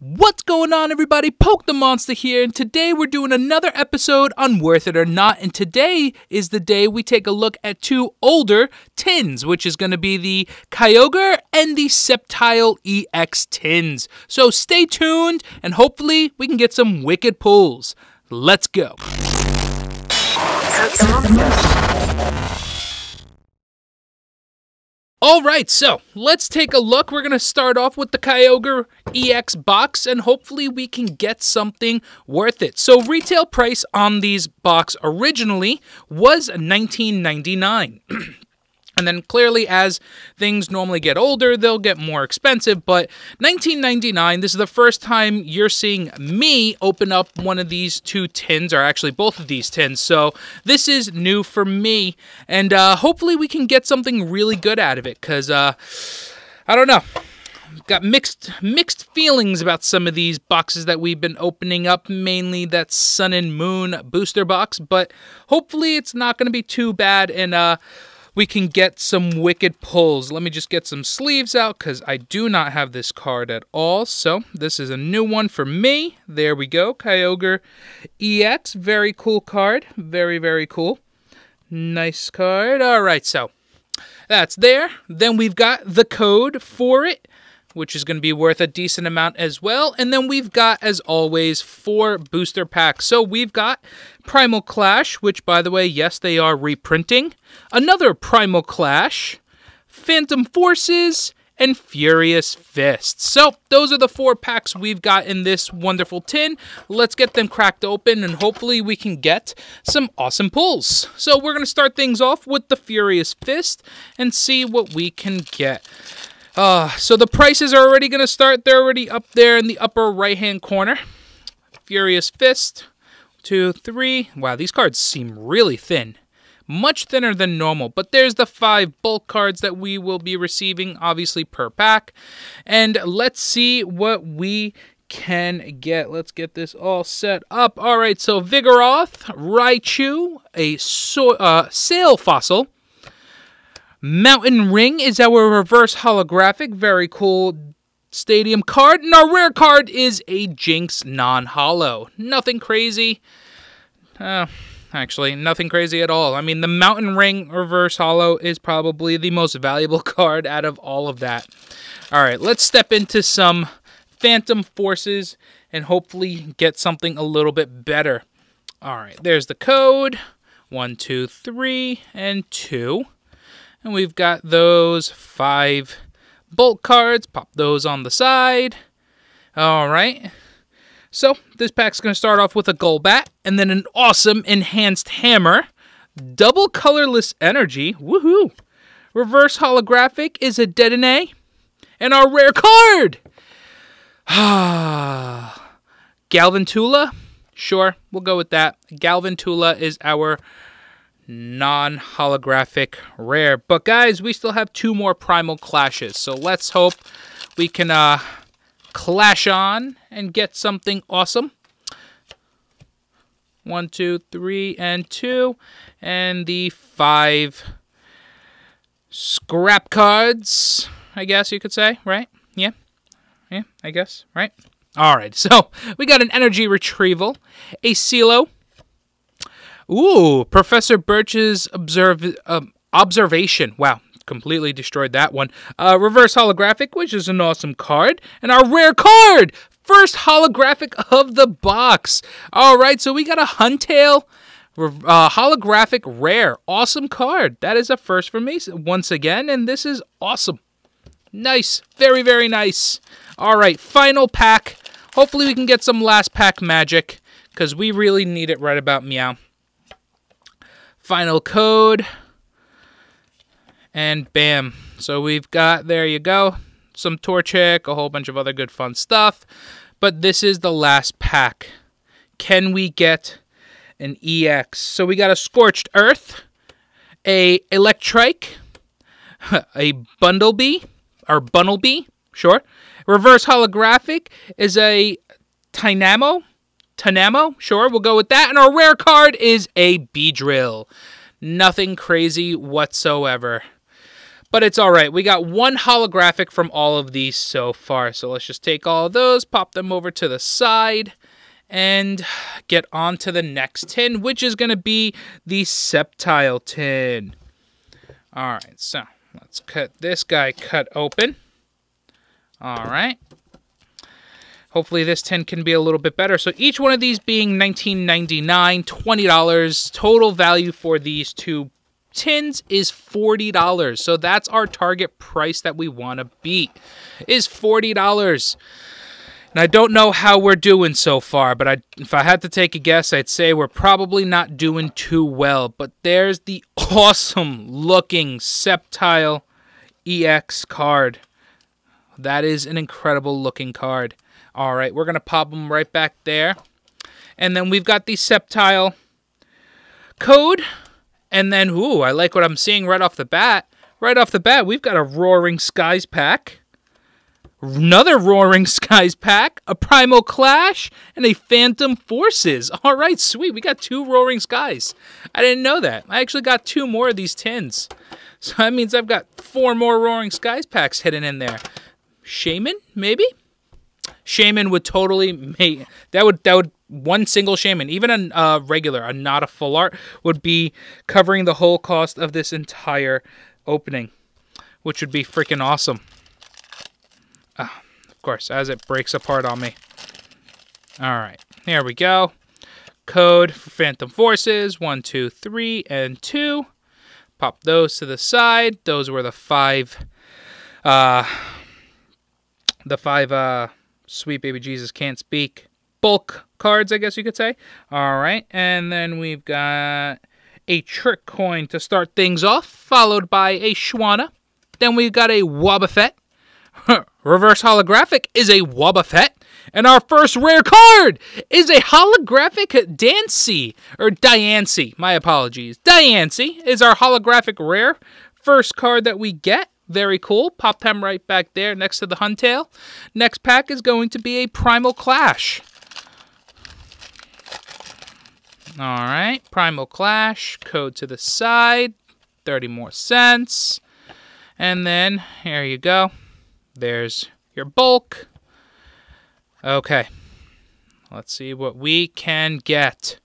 What's going on, everybody? Poke the Monster here, and today we're doing another episode on Worth It or Not. And today is the day we take a look at two older tins, which is going to be the Kyogre and the Sceptile EX tins. So stay tuned, and hopefully we can get some wicked pulls. Let's go. All right, so let's take a look. We're going to start off with the Kyogre EX box, and hopefully we can get something worth it. So retail price on these box originally was $19.99. And then clearly, as things normally get older, they'll get more expensive. But 1999, this is the first time you're seeing me open up one of these two tins, or actually both of these tins. So this is new for me, and uh, hopefully we can get something really good out of it. Cause uh, I don't know got mixed mixed feelings about some of these boxes that we've been opening up mainly that sun and moon booster box but hopefully it's not going to be too bad and uh we can get some wicked pulls. Let me just get some sleeves out because I do not have this card at all. So this is a new one for me. There we go. Kyogre EX. Very cool card. Very, very cool. Nice card. All right, so that's there. Then we've got the code for it which is going to be worth a decent amount as well. And then we've got, as always, four booster packs. So we've got Primal Clash, which, by the way, yes, they are reprinting. Another Primal Clash, Phantom Forces, and Furious Fists. So, those are the four packs we've got in this wonderful tin. Let's get them cracked open and hopefully we can get some awesome pulls. So, we're going to start things off with the Furious Fist and see what we can get. Uh, so the prices are already going to start. They're already up there in the upper right-hand corner. Furious Fist, two, three. Wow, these cards seem really thin. Much thinner than normal. But there's the five bulk cards that we will be receiving, obviously, per pack. And let's see what we can get. Let's get this all set up. All right, so Vigoroth, Raichu, a so uh, Sail Fossil, Mountain Ring is our reverse holographic. Very cool stadium card. And our rare card is a Jynx non holo. Nothing crazy. Uh, actually, nothing crazy at all. I mean, the Mountain Ring reverse hollow is probably the most valuable card out of all of that. All right, let's step into some Phantom Forces and hopefully get something a little bit better. All right, there's the code. One, two, three, and two. And we've got those five bulk cards. Pop those on the side. All right. So this pack's going to start off with a Golbat and then an awesome enhanced hammer. Double colorless energy. Woohoo. Reverse holographic is a Dedenne. And our rare card. Ah, Galvantula. Sure, we'll go with that. Galvantula is our non holographic rare. But guys, we still have two more primal clashes. So let's hope we can uh, clash on and get something awesome. One, two, three, and two. And the five scrap cards, I guess you could say, right? Yeah. Yeah, I guess, right? All right, so we got an energy retrieval, a Silo, Ooh, Professor Birch's observe, um, observation. Wow, completely destroyed that one. Uh, reverse holographic, which is an awesome card. And our rare card! First holographic of the box. All right, so we got a Huntail uh, holographic rare. Awesome card. That is a first for me once again, and this is awesome. Nice. Very, very nice. All right, final pack. Hopefully we can get some last pack magic, because we really need it right about meow final code, and bam. So we've got, there you go, some Torchic, a whole bunch of other good fun stuff. But this is the last pack. Can we get an EX? So we got a Scorched Earth, a Electrike, a Bundlebee, or Bunnelby, sure. Reverse Holographic is a Tynamo, Tanamo, sure, we'll go with that. And our rare card is a Beedrill. Nothing crazy whatsoever. But it's all right. We got one holographic from all of these so far. So let's just take all of those, pop them over to the side, and get on to the next tin, which is going to be the Sceptile tin. All right, so let's cut this guy cut open. All right. Hopefully this tin can be a little bit better. So each one of these being $19.99, $20. Total value for these two tins is $40. So that's our target price that we want to beat is $40. And I don't know how we're doing so far, but I, if I had to take a guess, I'd say we're probably not doing too well. But there's the awesome looking Sceptile EX card. That is an incredible looking card. All right, we're going to pop them right back there. And then we've got the Sceptile code. And then, ooh, I like what I'm seeing right off the bat. Right off the bat, we've got a Roaring Skies pack. Another Roaring Skies pack, a Primal Clash, and a Phantom Forces. All right, sweet. We got two Roaring Skies. I didn't know that. I actually got two more of these tins. So that means I've got four more Roaring Skies packs hidden in there. Shaymin, maybe? Shaymin would totally make that would that would one single Shaymin, even a uh, regular, a not a full art, would be covering the whole cost of this entire opening, which would be freaking awesome. Uh, of course, as it breaks apart on me. All right, here we go. Code for Phantom Forces one, two, three, and two. Pop those to the side. Those were the five. Uh, the five. Uh, Sweet Baby Jesus Can't Speak bulk cards, I guess you could say. All right, and then we've got a Trick Coin to start things off, followed by a Swanna. Then we've got a Wobbuffet. Reverse holographic is a Wobbuffet. And our first rare card is a holographic Dancy, or Diancie, my apologies. Diancie is our holographic rare. First card that we get. Very cool. Pop them right back there next to the Huntail. Next pack is going to be a Primal Clash. All right, Primal Clash, code to the side, 30 more cents. And then, here you go. There's your bulk. Okay, let's see what we can get.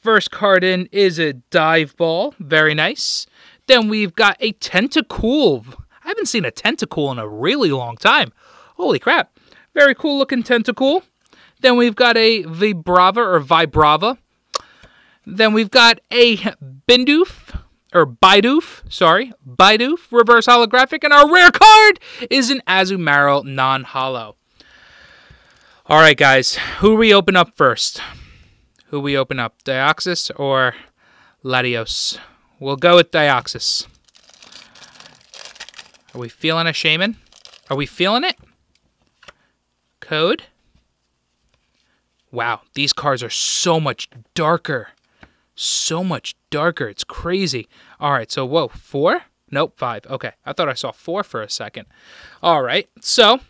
First card in is a Dive Ball, very nice. Then we've got a Tentacool. I haven't seen a Tentacool in a really long time. Holy crap. Very cool looking Tentacool. Then we've got a Vibrava or Vibrava. Then we've got a Bindoof or Bidoof, sorry, Bidoof reverse holographic, and our rare card is an Azumarill non-holo. All right, guys, who we open up first? Who we open up, Deoxys or Latios? We'll go with Deoxys. Are we feeling a Shaymin? Are we feeling it? Code? Wow, these cards are so much darker. So much darker. It's crazy. All right, so whoa, four? Nope, five. Okay, I thought I saw four for a second. All right, so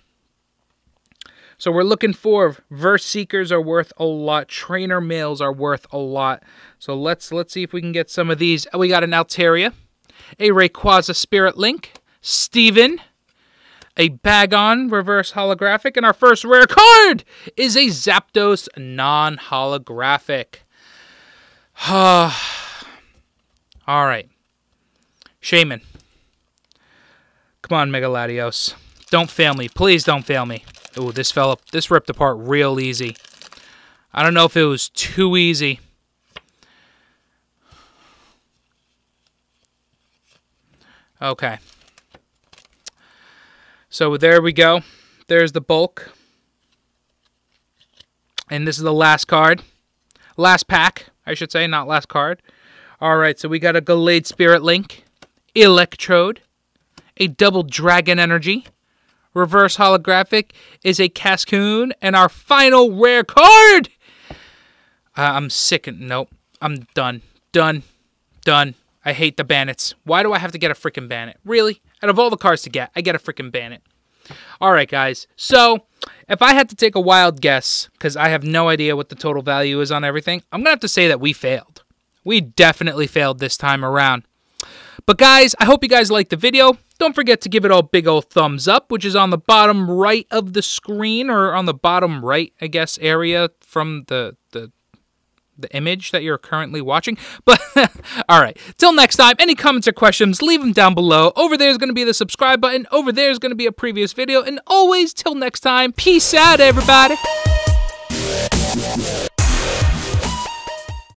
so we're looking for VS Seekers are worth a lot. Trainers' Mails are worth a lot. So let's let's see if we can get some of these. Oh, we got an Altaria, a Rayquaza Spirit Link, Steven, a Bagon reverse holographic, and our first rare card is a Zapdos non-holographic. All right. Shaymin. Come on, Mega Latios. Don't fail me. Please don't fail me. Ooh, this fell up. This ripped apart real easy. I don't know if it was too easy. Okay. So there we go. There's the bulk. And this is the last card. Last pack, I should say, not last card. All right, so we got a Gallade Spirit Link, Electrode, a Double Dragon Energy, Reverse Holographic is a Cascoon, and our final rare card! Uh, I'm sick. Nope. I'm done. Done. Done. I hate the Bandits. Why do I have to get a freaking Bandit? Really? Out of all the cars to get, I get a freaking Bandit. All right, guys. So, if I had to take a wild guess, because I have no idea what the total value is on everything, I'm going to have to say that we failed. We definitely failed this time around. But guys, I hope you guys liked the video. Don't forget to give it all big old thumbs up, which is on the bottom right of the screen, or on the bottom right, I guess, area from the, the the image that you're currently watching. But all right, till next time, any comments or questions, leave them down below. Over there is going to be the subscribe button. Over there is going to be a previous video. And always, till next time, peace out, everybody.